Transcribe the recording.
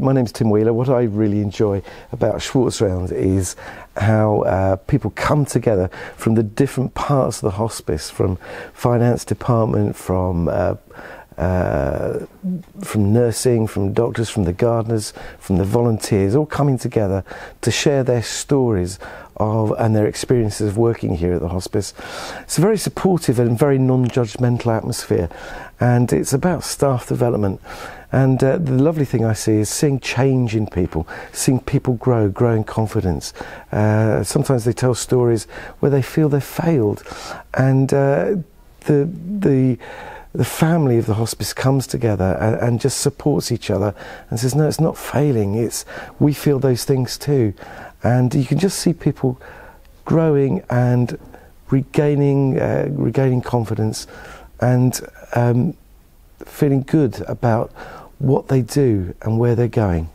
My name's Tim Wheeler. What I really enjoy about Schwartz Round is how uh, people come together from the different parts of the hospice, from finance department, from uh, uh, from nursing, from doctors, from the gardeners, from the volunteers, all coming together to share their stories of and their experiences of working here at the hospice. It's a very supportive and very non-judgmental atmosphere, and it's about staff development. And uh, the lovely thing I see is seeing change in people, seeing people grow, grow in confidence. Uh, sometimes they tell stories where they feel they've failed, and uh, the the the family of the hospice comes together and, and, just supports each other and says, No, it's not failing, it's we feel those things too. And you can just see people growing and regaining, uh, regaining confidence and um, feeling good about what they do and where they're going.